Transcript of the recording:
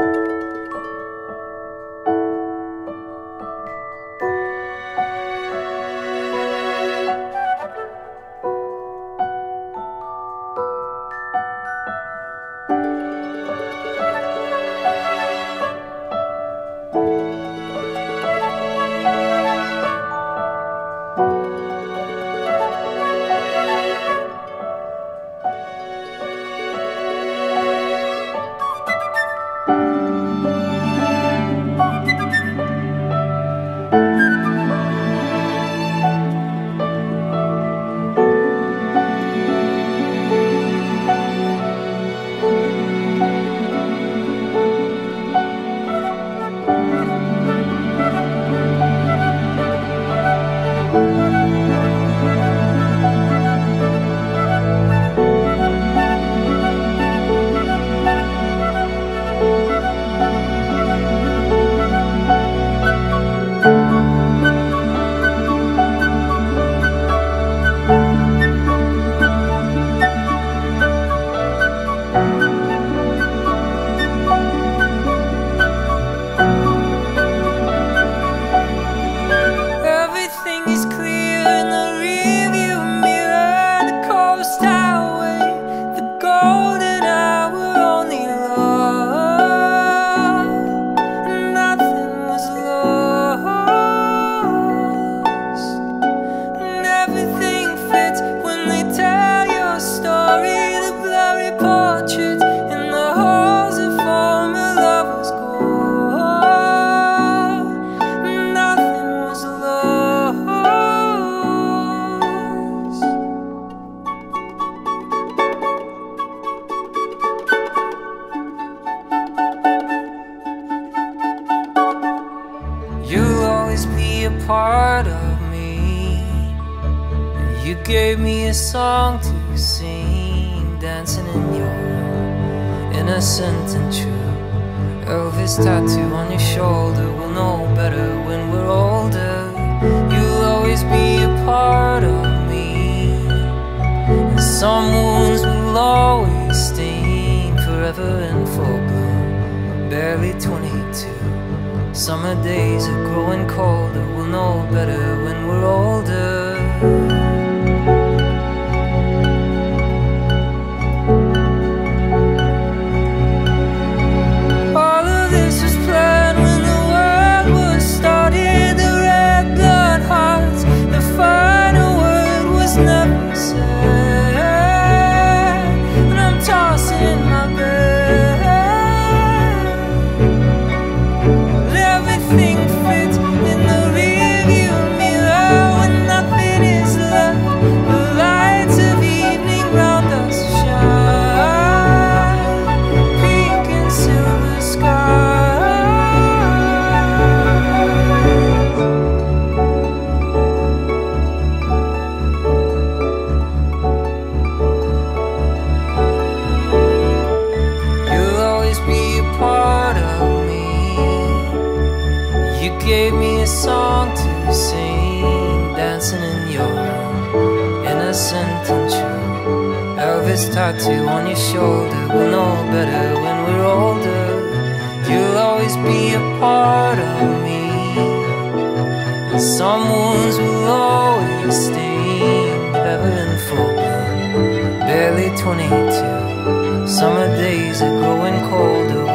Everything part of me. You gave me a song to sing, dancing in your innocent and true. Elvis tattoo on your shoulder, we'll know better when we're older. You'll always be a part of me. And some wounds will always sting forever in full bloom. Barely 22. Summer days are growing colder. We'll know better when we're older. Gave me a song to sing, dancing in your innocent and true. Elvis tattoo on your shoulder, we'll know better when we're older. You'll always be a part of me. And some wounds will always sting, ever in full. Barely 22. Summer days are growing colder.